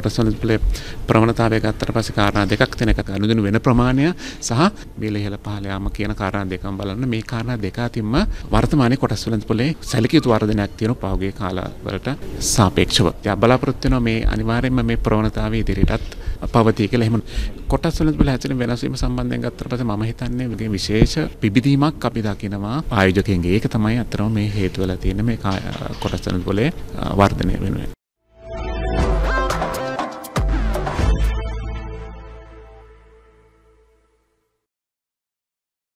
කොටස්වල පොලේ ප්‍රවණතාවය ගත්තට පස්සේ කාරණා දෙකක් තියෙන එක ගනුදෙනු වෙන ප්‍රමාණය සහ මිල ඉහළ පහළ යාම කියන කාරණා දෙකම බලන්න මේ කාරණා දෙක අතින්ම වර්තමානයේ කොටස්වල පොලේ සැලකිය යුතු වර්ධනයක් තියෙන පහුගිය කාලවලට සාපේක්ෂව. බලාපොරොත්තු වෙනවා මේ අනිවාර්යයෙන්ම මේ ප්‍රවණතාවය ඉදිරියටත් පවතී කියලා. එහෙම කොටස් වල තිබුණ හැචෙන වෙනස් වීම සම්බන්ධයෙන් ගත්තට පස්සේ මම හිතන්නේ මේ විශේෂ පිබිදීමක් අපි දකිනවා ආයෝජකයන්ගේ. ඒක තමයි අතරම මේ හේතු වෙලා තියෙන මේ කොටස් වල වර්ධනය වෙනුවෙන්.